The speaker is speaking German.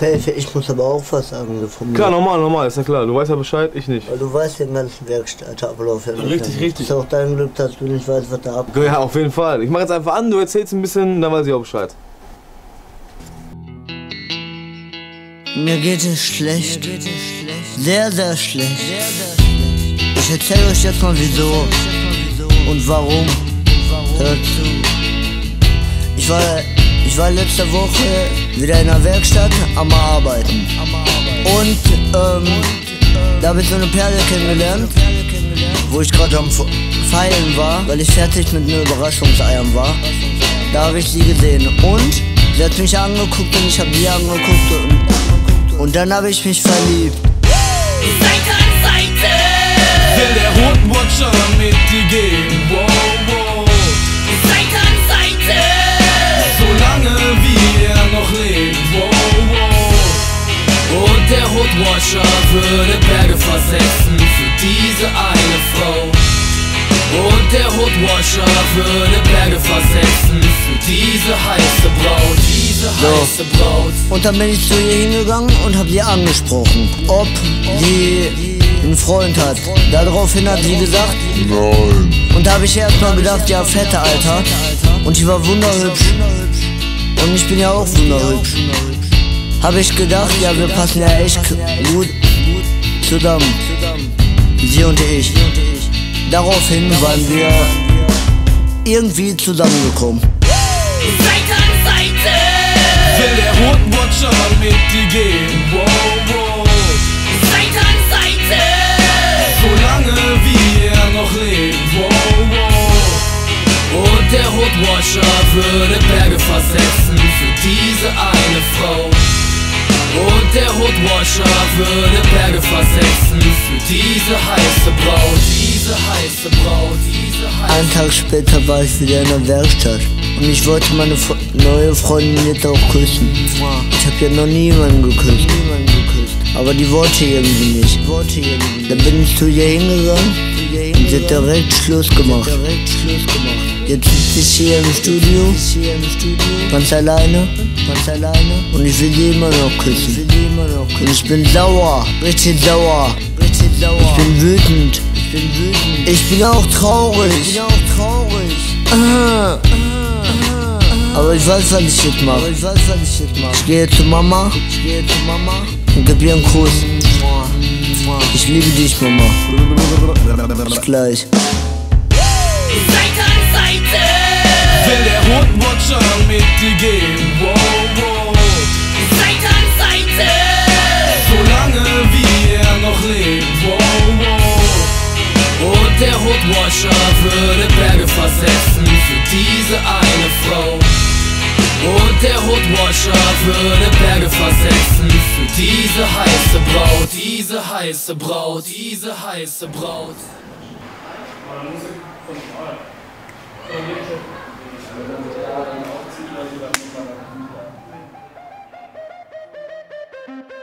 Pfeffer, ich muss aber auch was sagen. Klar, normal, normal, ist ja klar. Du weißt ja Bescheid, ich nicht. Weil du weißt den ganzen Werkstattablauf ja nicht. Richtig, richtig. Ist auch dein Glück, dass du nicht weißt, was da abgeht. Ja, auf jeden Fall. Ich mach jetzt einfach an, du erzählst ein bisschen, dann weiß ich auch Bescheid. Mir geht es schlecht. Sehr, sehr schlecht. Ich erzähle euch jetzt mal wieso und warum. Hört zu. Ich war, ich war letzte Woche wieder in der Werkstatt am Arbeiten. Und ähm, da habe ich so eine Perle kennengelernt, wo ich gerade am Feilen war, weil ich fertig mit einer Überraschungseiern war. Da habe ich sie gesehen und sie hat mich angeguckt und ich habe sie angeguckt und, und dann habe ich mich verliebt. Seite an Seite. Will der Rotwatcher mit dir gehen, Rotwatcher würde Berge versetzen für diese eine Frau. Und der Rotwatcher würde Berge versetzen für diese heiße Braut, diese heiße Braut. Und dann bin ich zu ihr hingegangen und habe sie angesprochen, ob sie einen Freund hat. Daraufhin hat sie gesagt, nein. Und da habe ich erst mal gedacht, ja, fette Alter. Und sie war wunderhübsch. Und ich bin ja auch wunderhübsch. Habe ich gedacht, ja, wir passen ja echt gut zusammen. Sie und ich. Daraufhin waren wir irgendwie zusammengekommen. Seite an Seite. Will der Rotwatcher mit dir gehen, wow, wow. Seite an Seite. Solange wie er noch lebt, wow, wow. Und der Rotwatcher würde Berge versetzen für diese eine Frau. Der Rotwatcher würde Berge versetzen für diese heiße Braut, diese heiße Braut, diese heiße Einen Tag später war ich wieder in der Werkstatt. Und ich wollte meine Fre neue Freundin jetzt auch küssen. Ich habe ja noch niemanden geküsst. Aber die wollte irgendwie nicht. Dann bin ich zu ihr hingegangen und sie hat direkt Schluss gemacht. Jetzt sitze ich hier im Studio, ganz alleine, und ich will sie immer noch küssen. Und ich bin sauer, richtig sauer. Ich bin wütend. Ich bin auch traurig. Aber ich weiß, was ich jetzt mache. Ich gehe zu Mama gebe ihr einen Kuss. Ich liebe dich, Mama. Bis gleich. Seite an Seite. Will der Rotwatcher mit dir gehen, wow, wow. Seite an Seite. Solange wie er noch lebt, wow, wow. Und der Rotwatcher würde Berge versetzen für diese eine Frau. Und der Rotwatcher würde Berge versetzen diese heiße Braut, diese heiße Braut, diese heiße Braut. Thank you.